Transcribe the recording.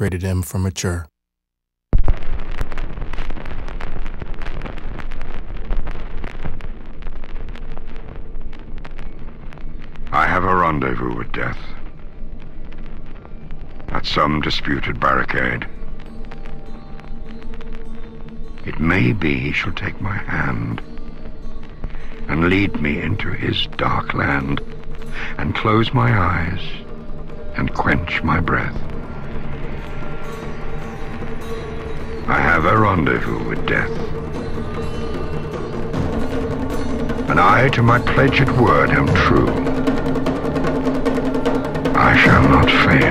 Rated M for mature. I have a rendezvous with death. At some disputed barricade. It may be he shall take my hand and lead me into his dark land and close my eyes and quench my breath. I have a rendezvous with death. And I to my pledged word am true. I shall not fail.